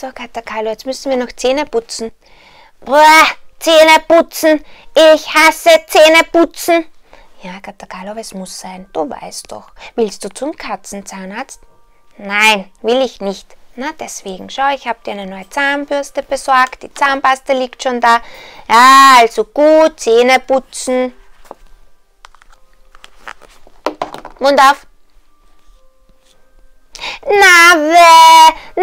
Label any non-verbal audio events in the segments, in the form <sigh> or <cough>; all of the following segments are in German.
So, Kater Carlo, jetzt müssen wir noch Zähne putzen. Boah, Zähne putzen. Ich hasse Zähne putzen. Ja, Kater Carlo, es muss sein. Du weißt doch. Willst du zum Katzenzahnarzt? Nein, will ich nicht. Na, deswegen. Schau, ich habe dir eine neue Zahnbürste besorgt. Die Zahnpaste liegt schon da. Ja, also gut, Zähne putzen. Mund auf. Na weh,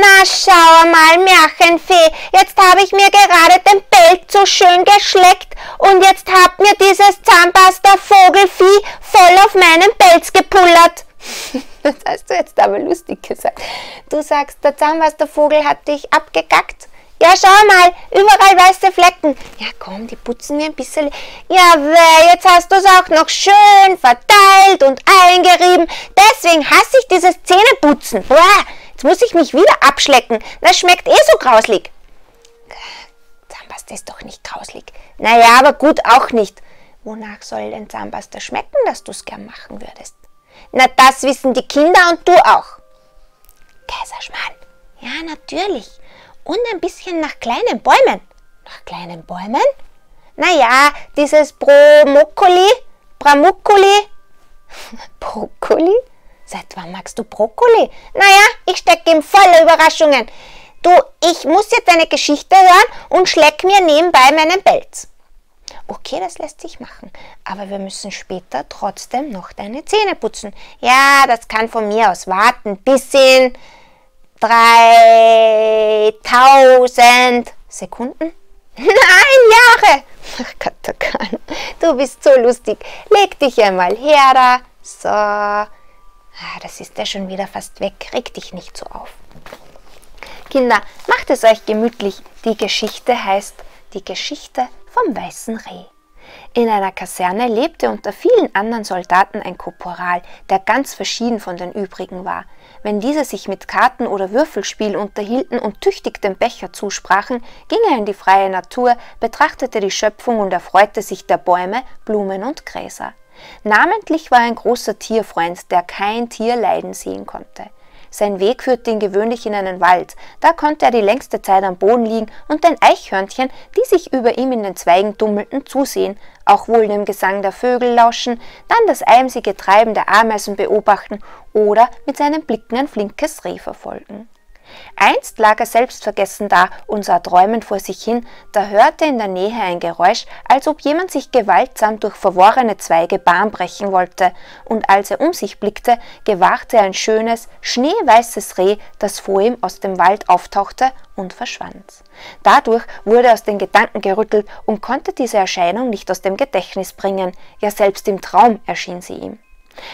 na schau mal, Märchenfee, jetzt habe ich mir gerade den Pelz so schön geschleckt und jetzt hat mir dieses Zahnpasta Vogelvieh voll auf meinen Pelz gepullert. <laughs> Das hast du jetzt aber lustig gesagt. Du sagst, der Zahnpasta-Vogel hat dich abgekackt. Ja, schau mal, überall weiße Flecken. Ja, komm, die putzen wir ein bisschen. Ja, weh, jetzt hast du es auch noch schön verteilt und eingerieben. Deswegen hasse ich dieses Zähneputzen. Boah, jetzt muss ich mich wieder abschlecken. Das schmeckt eh so grauslig. Zahnpasta ist doch nicht grauslig. Naja, aber gut auch nicht. Wonach soll denn Zahnpasta schmecken, dass du es gern machen würdest? Na, das wissen die Kinder und du auch. Kaiserschmarrn. Ja, natürlich und ein bisschen nach kleinen Bäumen. Nach kleinen Bäumen? Naja, dieses Bromokkoli, Bramukkoli. <laughs> Brokkoli? Seit wann magst du Brokkoli? Naja, ich stecke ihm voller Überraschungen. Du, ich muss jetzt eine Geschichte hören und schleck mir nebenbei meinen Pelz. Okay, das lässt sich machen, aber wir müssen später trotzdem noch deine Zähne putzen. Ja, das kann von mir aus warten, bis in 3000 Sekunden? <laughs> Nein, Jahre! Ach oh Gott, du bist so lustig. Leg dich einmal her da. So. Ah, das ist ja schon wieder fast weg. Reg dich nicht so auf. Kinder, macht es euch gemütlich. Die Geschichte heißt Die Geschichte vom weißen Reh. In einer Kaserne lebte unter vielen anderen Soldaten ein Korporal, der ganz verschieden von den übrigen war. Wenn diese sich mit Karten oder Würfelspiel unterhielten und tüchtig den Becher zusprachen, ging er in die freie Natur, betrachtete die Schöpfung und erfreute sich der Bäume, Blumen und Gräser. Namentlich war er ein großer Tierfreund, der kein Tier leiden sehen konnte. Sein Weg führte ihn gewöhnlich in einen Wald. Da konnte er die längste Zeit am Boden liegen und den Eichhörnchen, die sich über ihm in den Zweigen tummelten, zusehen, auch wohl dem Gesang der Vögel lauschen, dann das eimsige Treiben der Ameisen beobachten oder mit seinen Blicken ein flinkes Reh verfolgen. Einst lag er selbstvergessen da und sah träumend vor sich hin, da hörte in der Nähe ein Geräusch, als ob jemand sich gewaltsam durch verworrene Zweige Bahn brechen wollte, und als er um sich blickte, gewahrte er ein schönes, schneeweißes Reh, das vor ihm aus dem Wald auftauchte und verschwand. Dadurch wurde er aus den Gedanken gerüttelt und konnte diese Erscheinung nicht aus dem Gedächtnis bringen, ja selbst im Traum erschien sie ihm.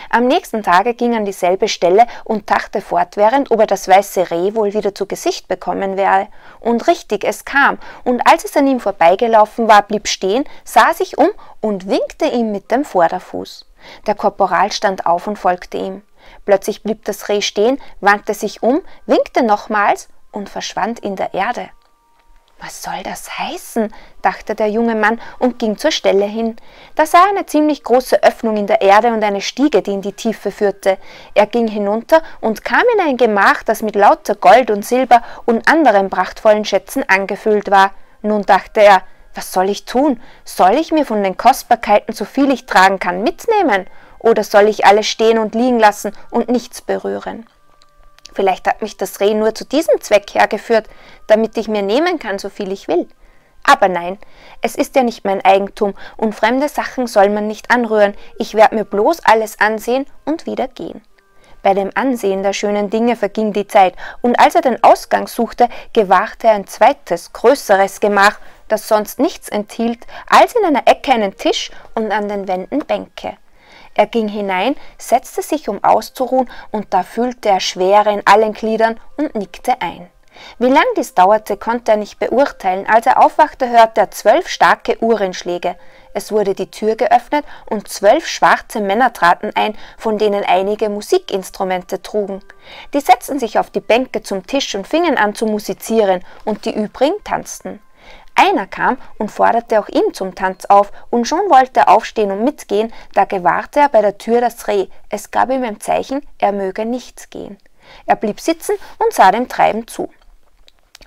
Am nächsten Tage ging an dieselbe Stelle und dachte fortwährend, ob er das weiße Reh wohl wieder zu Gesicht bekommen werde. Und richtig, es kam, und als es an ihm vorbeigelaufen war, blieb stehen, sah sich um und winkte ihm mit dem Vorderfuß. Der Korporal stand auf und folgte ihm. Plötzlich blieb das Reh stehen, wandte sich um, winkte nochmals und verschwand in der Erde. Was soll das heißen? dachte der junge Mann und ging zur Stelle hin. Da sah er eine ziemlich große Öffnung in der Erde und eine Stiege, die in die Tiefe führte. Er ging hinunter und kam in ein Gemach, das mit lauter Gold und Silber und anderen prachtvollen Schätzen angefüllt war. Nun dachte er, was soll ich tun? Soll ich mir von den Kostbarkeiten, so viel ich tragen kann, mitnehmen? Oder soll ich alles stehen und liegen lassen und nichts berühren? Vielleicht hat mich das Reh nur zu diesem Zweck hergeführt, damit ich mir nehmen kann, so viel ich will. Aber nein, es ist ja nicht mein Eigentum und fremde Sachen soll man nicht anrühren. Ich werde mir bloß alles ansehen und wieder gehen. Bei dem Ansehen der schönen Dinge verging die Zeit, und als er den Ausgang suchte, gewahrte er ein zweites, größeres Gemach, das sonst nichts enthielt, als in einer Ecke einen Tisch und an den Wänden Bänke. Er ging hinein, setzte sich, um auszuruhen, und da fühlte er Schwere in allen Gliedern und nickte ein. Wie lang dies dauerte, konnte er nicht beurteilen. Als er aufwachte, hörte er zwölf starke Uhrenschläge. Es wurde die Tür geöffnet und zwölf schwarze Männer traten ein, von denen einige Musikinstrumente trugen. Die setzten sich auf die Bänke zum Tisch und fingen an zu musizieren, und die übrigen tanzten. Einer kam und forderte auch ihn zum Tanz auf, und schon wollte er aufstehen und mitgehen, da gewahrte er bei der Tür das Reh, es gab ihm ein Zeichen, er möge nicht gehen. Er blieb sitzen und sah dem Treiben zu.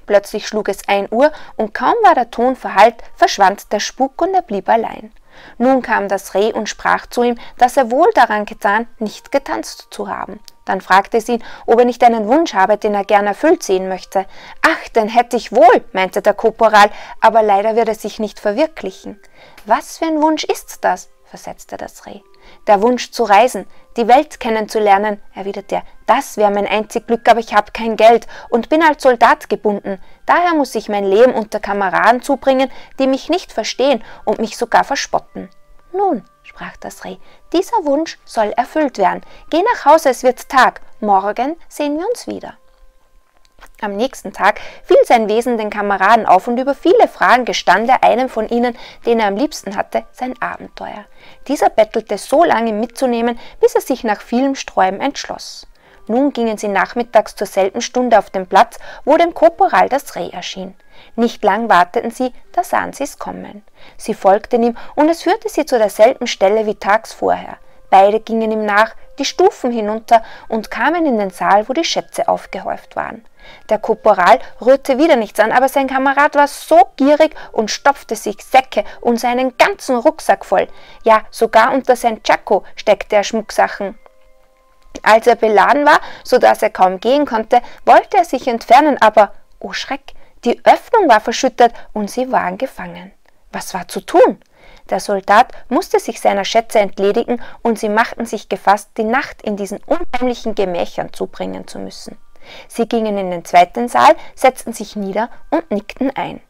Plötzlich schlug es ein Uhr, und kaum war der Ton verhallt, verschwand der Spuk und er blieb allein. Nun kam das Reh und sprach zu ihm, dass er wohl daran getan, nicht getanzt zu haben. Dann fragte es ihn, ob er nicht einen Wunsch habe, den er gern erfüllt sehen möchte. Ach, den hätte ich wohl, meinte der Korporal, aber leider wird er sich nicht verwirklichen. Was für ein Wunsch ist das? versetzte das Reh. Der Wunsch zu reisen, die Welt kennenzulernen, erwiderte er. Das wäre mein einzig Glück, aber ich habe kein Geld und bin als Soldat gebunden. Daher muss ich mein Leben unter Kameraden zubringen, die mich nicht verstehen und mich sogar verspotten. Nun, sprach das Reh, dieser Wunsch soll erfüllt werden. Geh nach Hause, es wird Tag. Morgen sehen wir uns wieder. Am nächsten Tag fiel sein Wesen den Kameraden auf und über viele Fragen gestand er einem von ihnen, den er am liebsten hatte, sein Abenteuer. Dieser bettelte so lange mitzunehmen, bis er sich nach vielem Sträuben entschloss. Nun gingen sie nachmittags zur selben Stunde auf den Platz, wo dem Korporal das Reh erschien. Nicht lang warteten sie, da sahen sie's kommen. Sie folgten ihm, und es führte sie zu derselben Stelle wie tags vorher. Beide gingen ihm nach, die Stufen hinunter und kamen in den Saal, wo die Schätze aufgehäuft waren. Der Korporal rührte wieder nichts an, aber sein Kamerad war so gierig und stopfte sich Säcke und seinen ganzen Rucksack voll. Ja, sogar unter sein Tschakko steckte er Schmucksachen. Als er beladen war, so dass er kaum gehen konnte, wollte er sich entfernen, aber, oh Schreck, die Öffnung war verschüttet und sie waren gefangen. Was war zu tun? Der Soldat musste sich seiner Schätze entledigen und sie machten sich gefasst, die Nacht in diesen unheimlichen Gemächern zubringen zu müssen. Sie gingen in den zweiten Saal, setzten sich nieder und nickten ein.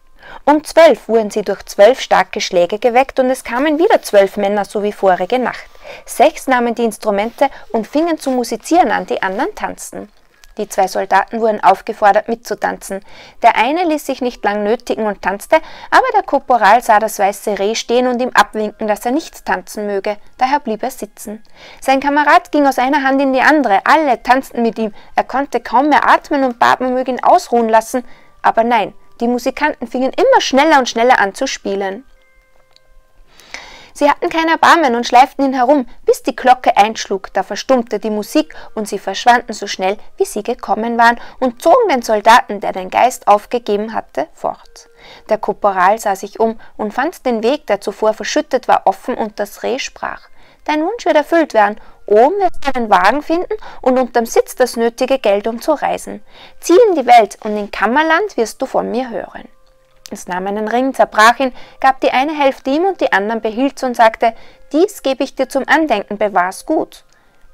Um zwölf wurden sie durch zwölf starke Schläge geweckt und es kamen wieder zwölf Männer so wie vorige Nacht. Sechs nahmen die Instrumente und fingen zu musizieren an, die anderen tanzten. Die zwei Soldaten wurden aufgefordert mitzutanzen. Der eine ließ sich nicht lang nötigen und tanzte, aber der Korporal sah das weiße Reh stehen und ihm abwinken, dass er nicht tanzen möge. Daher blieb er sitzen. Sein Kamerad ging aus einer Hand in die andere. Alle tanzten mit ihm. Er konnte kaum mehr atmen und bat, man möge ihn ausruhen lassen. Aber nein, die Musikanten fingen immer schneller und schneller an zu spielen. Sie hatten kein Erbarmen und schleiften ihn herum, bis die Glocke einschlug. Da verstummte die Musik und sie verschwanden so schnell, wie sie gekommen waren und zogen den Soldaten, der den Geist aufgegeben hatte, fort. Der Korporal sah sich um und fand den Weg, der zuvor verschüttet war, offen und das Reh sprach. Dein Wunsch wird erfüllt werden. Oben wirst du einen Wagen finden und unterm Sitz das nötige Geld, um zu reisen. Zieh in die Welt und in Kammerland wirst du von mir hören. Es nahm einen Ring, zerbrach ihn, gab die eine Hälfte ihm und die anderen behielt's und sagte, dies gebe ich dir zum Andenken, bewahr's gut.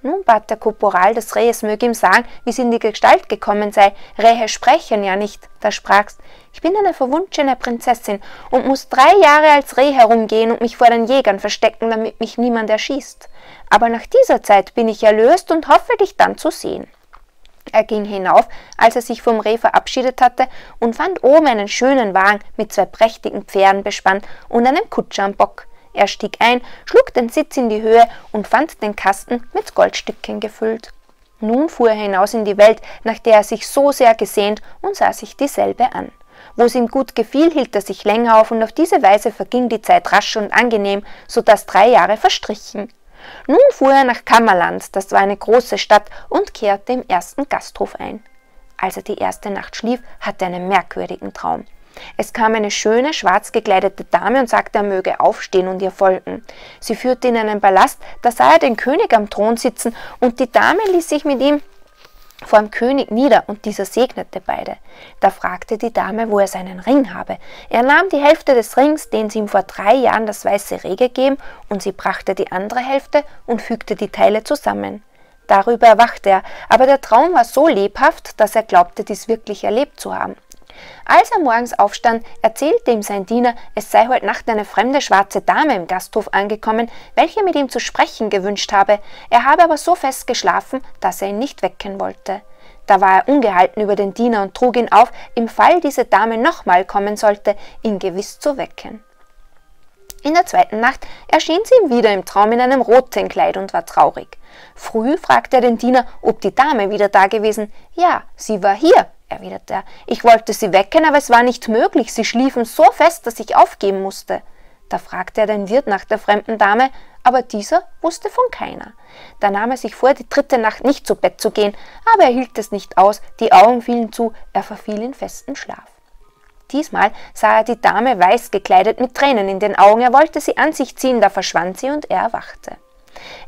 Nun bat der Korporal des Rehes möge ihm sagen, wie sie in die Gestalt gekommen sei. Rehe sprechen ja nicht. Da sprach's, ich bin eine verwunschene Prinzessin und muss drei Jahre als Reh herumgehen und mich vor den Jägern verstecken, damit mich niemand erschießt. Aber nach dieser Zeit bin ich erlöst und hoffe, dich dann zu sehen. Er ging hinauf, als er sich vom Reh verabschiedet hatte, und fand oben einen schönen Wagen mit zwei prächtigen Pferden bespannt und einem Kutscher am Bock. Er stieg ein, schlug den Sitz in die Höhe und fand den Kasten mit Goldstückchen gefüllt. Nun fuhr er hinaus in die Welt, nach der er sich so sehr gesehnt, und sah sich dieselbe an. Wo es ihm gut gefiel, hielt er sich länger auf, und auf diese Weise verging die Zeit rasch und angenehm, so dass drei Jahre verstrichen. Nun fuhr er nach Kammerland, das war eine große Stadt, und kehrte im ersten Gasthof ein. Als er die erste Nacht schlief, hatte er einen merkwürdigen Traum. Es kam eine schöne, schwarz gekleidete Dame und sagte, er möge aufstehen und ihr folgen. Sie führte ihn in einen Palast, da sah er den König am Thron sitzen, und die Dame ließ sich mit ihm vor dem König nieder, und dieser segnete beide. Da fragte die Dame, wo er seinen Ring habe. Er nahm die Hälfte des Rings, den sie ihm vor drei Jahren das weiße Reh gegeben, und sie brachte die andere Hälfte und fügte die Teile zusammen. Darüber erwachte er, aber der Traum war so lebhaft, dass er glaubte, dies wirklich erlebt zu haben. Als er morgens aufstand, erzählte ihm sein Diener, es sei heute Nacht eine fremde schwarze Dame im Gasthof angekommen, welche mit ihm zu sprechen gewünscht habe. Er habe aber so fest geschlafen, dass er ihn nicht wecken wollte. Da war er ungehalten über den Diener und trug ihn auf, im Fall diese Dame nochmal kommen sollte, ihn gewiss zu wecken. In der zweiten Nacht erschien sie ihm wieder im Traum in einem roten Kleid und war traurig. Früh fragte er den Diener, ob die Dame wieder da gewesen. Ja, sie war hier, erwiderte er. Ich wollte sie wecken, aber es war nicht möglich. Sie schliefen so fest, dass ich aufgeben musste. Da fragte er den Wirt nach der fremden Dame, aber dieser wusste von keiner. Da nahm er sich vor, die dritte Nacht nicht zu Bett zu gehen, aber er hielt es nicht aus, die Augen fielen zu, er verfiel in festen Schlaf. Diesmal sah er die Dame weiß gekleidet mit Tränen in den Augen. Er wollte sie an sich ziehen, da verschwand sie und er erwachte.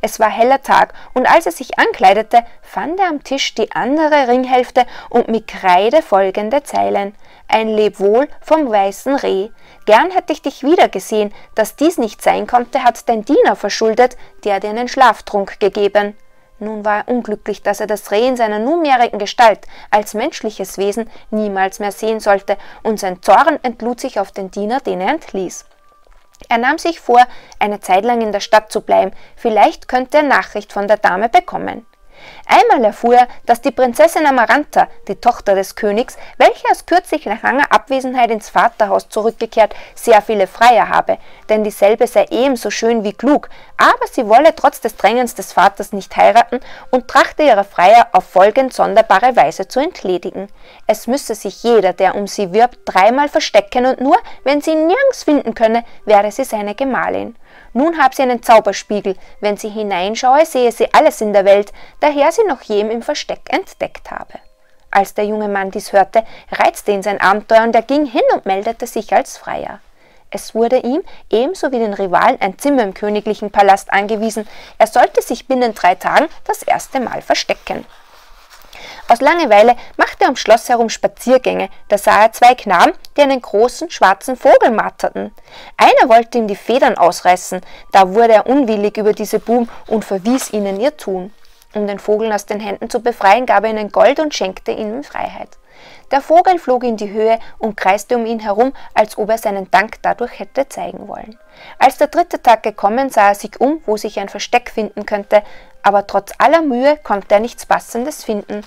Es war heller Tag, und als er sich ankleidete, fand er am Tisch die andere Ringhälfte und mit Kreide folgende Zeilen. Ein Lebwohl vom weißen Reh. Gern hätte ich dich wiedergesehen, dass dies nicht sein konnte, hat dein Diener verschuldet, der dir einen Schlaftrunk gegeben. Nun war er unglücklich, dass er das Reh in seiner nunmehrigen Gestalt als menschliches Wesen niemals mehr sehen sollte, und sein Zorn entlud sich auf den Diener, den er entließ. Er nahm sich vor, eine Zeit lang in der Stadt zu bleiben, vielleicht könnte er Nachricht von der Dame bekommen. Einmal erfuhr er, dass die Prinzessin Amarantha, die Tochter des Königs, welche erst kürzlich nach langer Abwesenheit ins Vaterhaus zurückgekehrt, sehr viele Freier habe, denn dieselbe sei ebenso schön wie klug, aber sie wolle trotz des Drängens des Vaters nicht heiraten und trachte ihre Freier auf folgend sonderbare Weise zu entledigen. Es müsse sich jeder, der um sie wirbt, dreimal verstecken und nur, wenn sie ihn nirgends finden könne, wäre sie seine Gemahlin. Nun habe sie einen Zauberspiegel, wenn sie hineinschaue, sehe sie alles in der Welt, daher sie noch jem im Versteck entdeckt habe. Als der junge Mann dies hörte, reizte ihn sein Abenteuer und er ging hin und meldete sich als Freier. Es wurde ihm, ebenso wie den Rivalen, ein Zimmer im königlichen Palast angewiesen. Er sollte sich binnen drei Tagen das erste Mal verstecken. Aus Langeweile machte er ums Schloss herum Spaziergänge. Da sah er zwei Knaben, die einen großen schwarzen Vogel marterten. Einer wollte ihm die Federn ausreißen. Da wurde er unwillig über diese Buben und verwies ihnen ihr Tun. Um den Vogel aus den Händen zu befreien, gab er ihnen Gold und schenkte ihnen Freiheit. Der Vogel flog in die Höhe und kreiste um ihn herum, als ob er seinen Dank dadurch hätte zeigen wollen. Als der dritte Tag gekommen, sah er sich um, wo sich ein Versteck finden könnte, aber trotz aller Mühe konnte er nichts Passendes finden.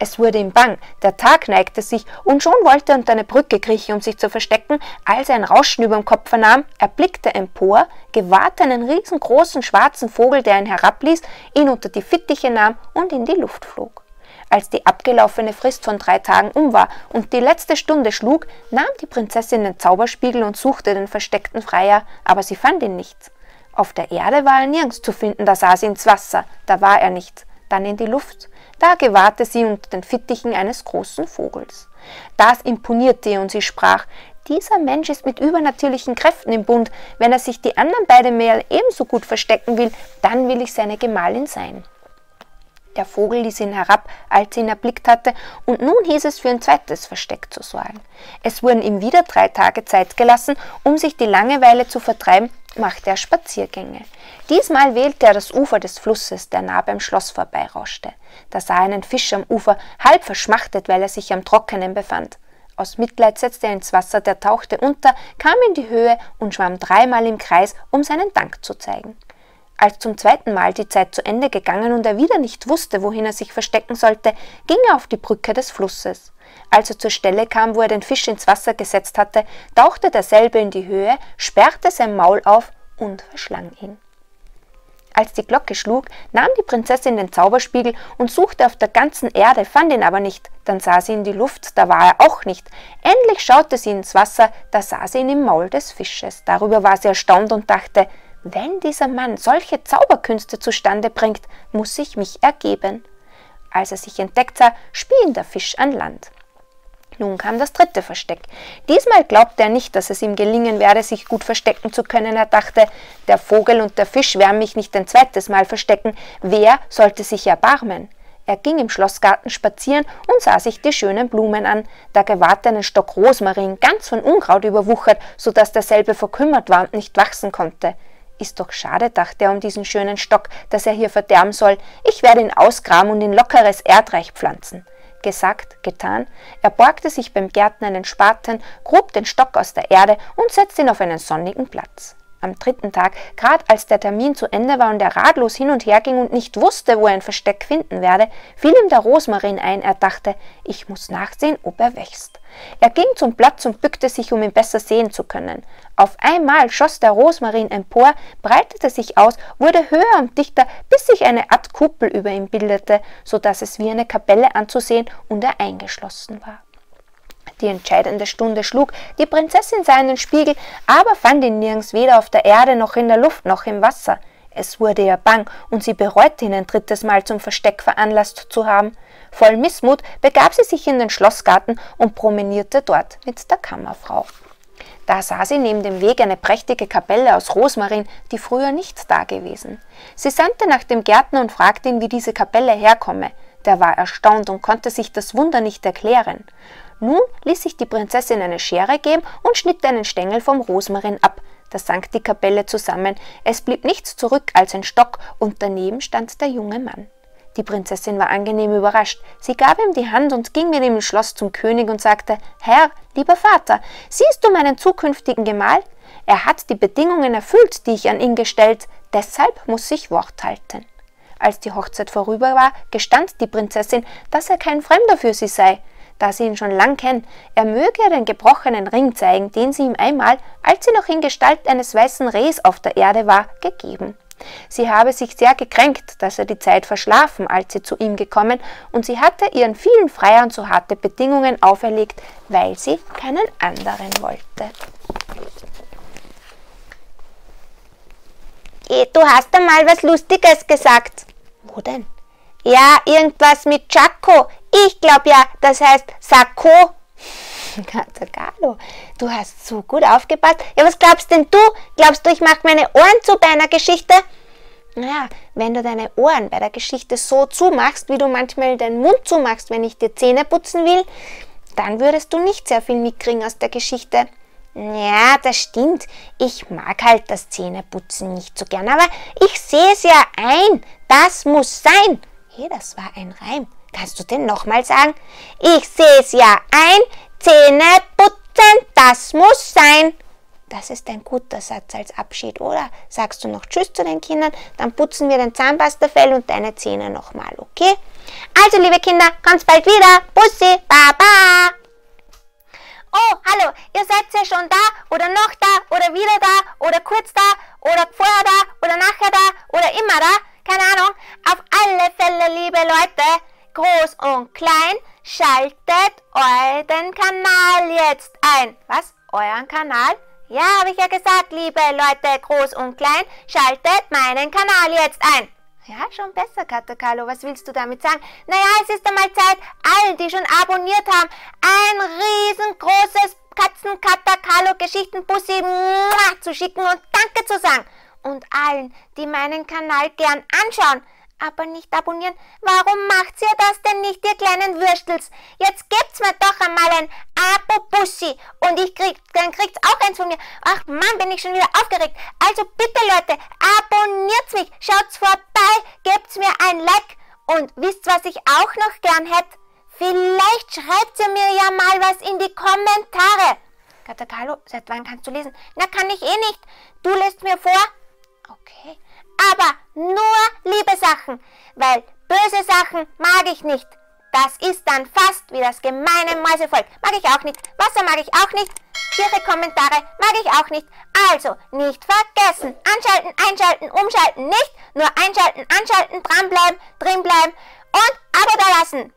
Es wurde ihm bang, der Tag neigte sich, und schon wollte er unter eine Brücke kriechen, um sich zu verstecken, als er ein Rauschen über dem Kopf vernahm, er blickte empor, gewahrte einen riesengroßen schwarzen Vogel, der ihn herabließ, ihn unter die Fittiche nahm und in die Luft flog. Als die abgelaufene Frist von drei Tagen um war und die letzte Stunde schlug, nahm die Prinzessin den Zauberspiegel und suchte den versteckten Freier, aber sie fand ihn nicht. Auf der Erde war er nirgends zu finden, da sah sie ins Wasser, da war er nicht, dann in die Luft, da gewahrte sie unter den Fittichen eines großen Vogels. Das imponierte ihr und sie sprach, dieser Mensch ist mit übernatürlichen Kräften im Bund. Wenn er sich die anderen beiden Mädel ebenso gut verstecken will, dann will ich seine Gemahlin sein. Der Vogel ließ ihn herab, als sie ihn erblickt hatte, und nun hieß es für ein zweites Versteck zu sorgen. Es wurden ihm wieder drei Tage Zeit gelassen, um sich die Langeweile zu vertreiben, machte er Spaziergänge. Diesmal wählte er das Ufer des Flusses, der nah beim Schloss vorbeirauschte. Da sah er einen Fisch am Ufer, halb verschmachtet, weil er sich am Trockenen befand. Aus Mitleid setzte er ins Wasser, der tauchte unter, kam in die Höhe und schwamm dreimal im Kreis, um seinen Dank zu zeigen. Als zum zweiten Mal die Zeit zu Ende gegangen und er wieder nicht wusste, wohin er sich verstecken sollte, ging er auf die Brücke des Flusses. Als er zur Stelle kam, wo er den Fisch ins Wasser gesetzt hatte, tauchte derselbe in die Höhe, sperrte sein Maul auf und verschlang ihn. Als die Glocke schlug, nahm die Prinzessin den Zauberspiegel und suchte auf der ganzen Erde, fand ihn aber nicht. Dann sah sie in die Luft, da war er auch nicht. Endlich schaute sie ins Wasser, da sah sie ihn im Maul des Fisches. Darüber war sie erstaunt und dachte, wenn dieser Mann solche Zauberkünste zustande bringt, muss ich mich ergeben. Als er sich entdeckt sah, spie ihn der Fisch an Land. Nun kam das dritte Versteck. Diesmal glaubte er nicht, dass es ihm gelingen werde, sich gut verstecken zu können. Er dachte, der Vogel und der Fisch werden mich nicht ein zweites Mal verstecken. Wer sollte sich erbarmen? Er ging im Schlossgarten spazieren und sah sich die schönen Blumen an. Da gewahrte er einen Stock Rosmarin, ganz von Unkraut überwuchert, so dass derselbe verkümmert war und nicht wachsen konnte. Ist doch schade, dachte er um diesen schönen Stock, dass er hier verderben soll. Ich werde ihn ausgraben und in lockeres Erdreich pflanzen. Gesagt, getan. Er borgte sich beim Gärtner einen Spaten, grub den Stock aus der Erde und setzte ihn auf einen sonnigen Platz. Am dritten Tag, gerade als der Termin zu Ende war und er ratlos hin und her ging und nicht wusste, wo er ein Versteck finden werde, fiel ihm der Rosmarin ein. Er dachte, ich muss nachsehen, ob er wächst. Er ging zum Platz und bückte sich, um ihn besser sehen zu können. Auf einmal schoss der Rosmarin empor, breitete sich aus, wurde höher und dichter, bis sich eine Art Kuppel über ihm bildete, so dass es wie eine Kapelle anzusehen und er eingeschlossen war. Die entscheidende Stunde schlug, die Prinzessin sah in den Spiegel, aber fand ihn nirgends weder auf der Erde noch in der Luft noch im Wasser. Es wurde ihr bang, und sie bereute ihn ein drittes Mal zum Versteck veranlasst zu haben. Voll Missmut begab sie sich in den Schlossgarten und promenierte dort mit der Kammerfrau. Da sah sie neben dem Weg eine prächtige Kapelle aus Rosmarin, die früher nicht dagewesen. Sie sandte nach dem Gärtner und fragte ihn, wie diese Kapelle herkomme. Der war erstaunt und konnte sich das Wunder nicht erklären. Nun ließ sich die Prinzessin eine Schere geben und schnitt einen Stängel vom Rosmarin ab. Da sank die Kapelle zusammen. Es blieb nichts zurück als ein Stock, und daneben stand der junge Mann. Die Prinzessin war angenehm überrascht. Sie gab ihm die Hand und ging mit ihm im Schloss zum König und sagte Herr, lieber Vater, siehst du meinen zukünftigen Gemahl? Er hat die Bedingungen erfüllt, die ich an ihn gestellt, deshalb muss ich Wort halten. Als die Hochzeit vorüber war, gestand die Prinzessin, dass er kein Fremder für sie sei, da sie ihn schon lang kennt. Er möge ihr den gebrochenen Ring zeigen, den sie ihm einmal, als sie noch in Gestalt eines weißen Rehs auf der Erde war, gegeben. Sie habe sich sehr gekränkt, dass er die Zeit verschlafen, als sie zu ihm gekommen, und sie hatte ihren vielen Freiern so harte Bedingungen auferlegt, weil sie keinen anderen wollte. Eh, du hast einmal was Lustiges gesagt. Wo denn? Ja, irgendwas mit Chaco. Ich glaube ja, das heißt Sakko. <laughs> Carlo, du hast so gut aufgepasst. Ja, was glaubst denn du? Glaubst du, ich mache meine Ohren zu bei einer Geschichte? Naja, wenn du deine Ohren bei der Geschichte so zumachst, wie du manchmal deinen Mund zumachst, wenn ich dir Zähne putzen will, dann würdest du nicht sehr viel mitkriegen aus der Geschichte. Ja, das stimmt. Ich mag halt das Zähneputzen nicht so gern, aber ich sehe es ja ein. Das muss sein. Hey, das war ein Reim. Kannst du den nochmal sagen? Ich sehe es ja ein. Zähne putzen, das muss sein. Das ist ein guter Satz als Abschied, oder? Sagst du noch Tschüss zu den Kindern, dann putzen wir den Zahnpastafell und deine Zähne nochmal, okay? Also, liebe Kinder, kommt's bald wieder. Bussi, Baba! Oh, hallo, ihr seid ja schon da oder noch da oder wieder da oder kurz da oder vorher da oder nachher da oder immer da. Keine Ahnung. Auf alle Fälle, liebe Leute, groß und klein, schaltet euren Kanal jetzt ein. Was? Euren Kanal? Ja, habe ich ja gesagt, liebe Leute, groß und klein, schaltet meinen Kanal jetzt ein. Ja, schon besser, Katakalo. Was willst du damit sagen? Naja, es ist einmal Zeit, allen, die schon abonniert haben, ein riesengroßes Katzen-Katakalo-Geschichtenbussi zu schicken und Danke zu sagen. Und allen, die meinen Kanal gern anschauen, aber nicht abonnieren. Warum macht ihr das denn nicht, ihr kleinen Würstels? Jetzt gebt's mir doch einmal ein Abo-Bussi und ich krieg, dann kriegt's auch eins von mir. Ach Mann, bin ich schon wieder aufgeregt. Also bitte Leute, abonniert's mich, schaut's vorbei, gebt's mir ein Like und wisst, was ich auch noch gern hätte? Vielleicht schreibt ihr mir ja mal was in die Kommentare. Katakalo, seit wann kannst du lesen? Na, kann ich eh nicht. Du lässt mir vor. Okay aber nur liebe Sachen, weil böse Sachen mag ich nicht. Das ist dann fast wie das gemeine Mäusevolk. Mag ich auch nicht. Wasser mag ich auch nicht. Ihre Kommentare mag ich auch nicht. Also nicht vergessen. Anschalten, einschalten, umschalten nicht. Nur einschalten, anschalten, dranbleiben, drinbleiben und Abo da lassen.